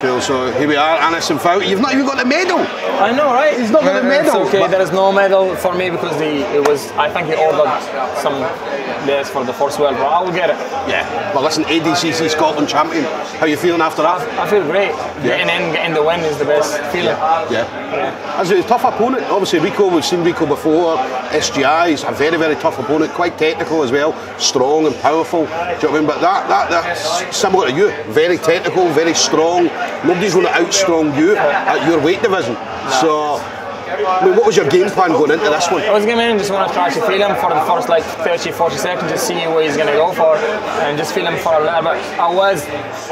Cool, so here we are, Anas Nfaou. You've not even got the medal. I know, right? He's not got a uh, medal, It's okay, there is no medal for me because the it was. I think he ordered some days for the first world, but I will get it. Yeah. Well, listen, ADCC Scotland champion. How you feeling after that? I feel great. Getting in, getting the win is the best feeling. Yeah. As a tough opponent, obviously Rico, we've seen Rico before. SGI is a very, very tough opponent, quite technical as well, strong and powerful. Do you know what I mean? But that, that that's similar to you. Very technical, very strong. Nobody's going to outstrong you at your weight division. So, I mean, what was your game plan going into this one? I was going in just want to try to feel him for the first like 30, 40 seconds to see what he's going to go for and just feel him for a little bit. I was,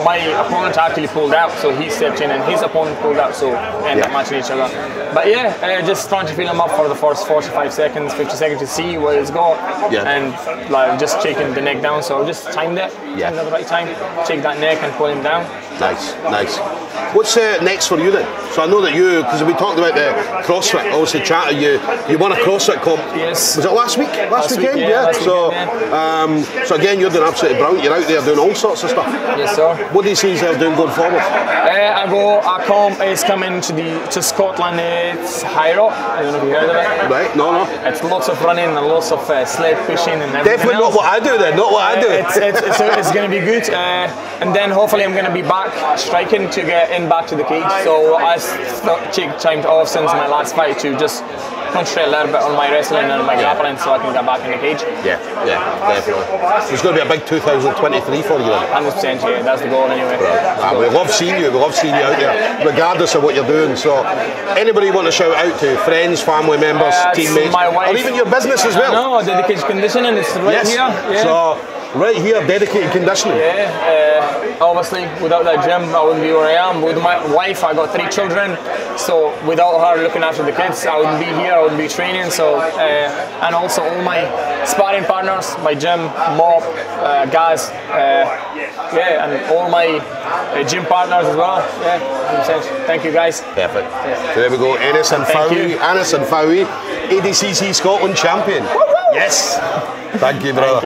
my opponent actually pulled out, so he stepped in and his opponent pulled out, so end ended up matching each other. But yeah, uh, just trying to feel him up for the first 45 seconds, 50 seconds to see where he's going Yeah. and like just taking the neck down, so just timed it, Yeah. timed at the right time, take that neck and pull him down. Nice, nice. What's uh, next for you then? So I know that you, because we talked about the CrossFit, obviously chatted you, you won a CrossFit comp. Yes. Was it last week? Last, Last week, weekend? yeah, last so, weekend, um, so again, you're doing absolutely brilliant. You're out there doing all sorts of stuff. Yes, sir. What do you see yourself doing going forward? Uh, I go. I come. Is coming to the to Scotland. It's HYROX. I don't know if you heard of it. Right? No, no. It's lots of running and lots of uh, sled fishing and everything Definitely not what I do then. Not what I do. It's, it's, it's, it's going to be good, uh, and then hopefully I'm going to be back striking to get in back to the cage. So I take time off since my last fight to just concentrate a little bit on my wrestling and my grappling, so I can get back in the cage. yeah, yeah, definitely. It's going to be a big 2023 for you then. 100%, yeah, that's the goal anyway. Ah, we love seeing you. We love seeing you out there, regardless of what you're doing. So, anybody you want to shout out to? Friends, family members, Uh, teammates, my wife. or even your business as well? No, dedicated conditioning. It's right yes. here. Yeah. So, right here, dedicated conditioning. Yeah, uh, obviously without that gym I wouldn't be where I am. With my wife I got three children, so without her looking after the kids I wouldn't be here, I wouldn't be training. So uh, and also all my sparring partners, my gym, mob, uh, guys, uh, yeah, and all my uh, gym partners as well. Yeah, thank you guys. Perfect. So there we go. Anas Nfaou. Ennis and Fowie, ADCC Scotland champion. Yes. Thank you, brother.